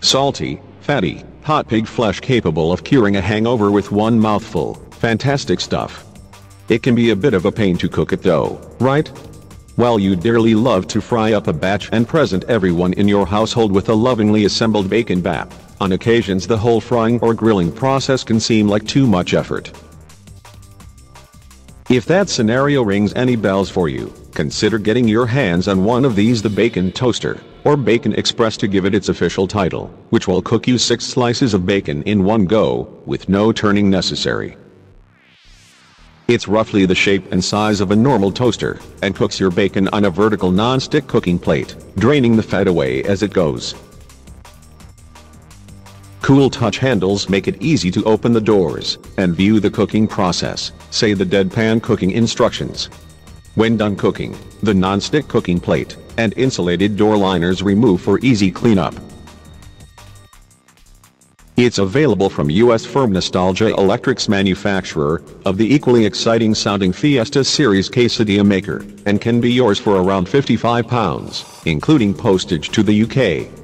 Salty, fatty, hot pig flesh capable of curing a hangover with one mouthful. Fantastic stuff. It can be a bit of a pain to cook it though, right? Well you dearly love to fry up a batch and present everyone in your household with a lovingly assembled bacon bap. On occasions the whole frying or grilling process can seem like too much effort. If that scenario rings any bells for you, consider getting your hands on one of these the Bacon Toaster, or Bacon Express to give it its official title, which will cook you 6 slices of bacon in one go, with no turning necessary. It's roughly the shape and size of a normal toaster, and cooks your bacon on a vertical non-stick cooking plate, draining the fat away as it goes. Cool touch handles make it easy to open the doors and view the cooking process, say the deadpan cooking instructions. When done cooking, the non-stick cooking plate and insulated door liners remove for easy cleanup. It's available from US firm Nostalgia Electrics manufacturer of the equally exciting sounding Fiesta series quesadilla maker and can be yours for around 55 pounds, including postage to the UK.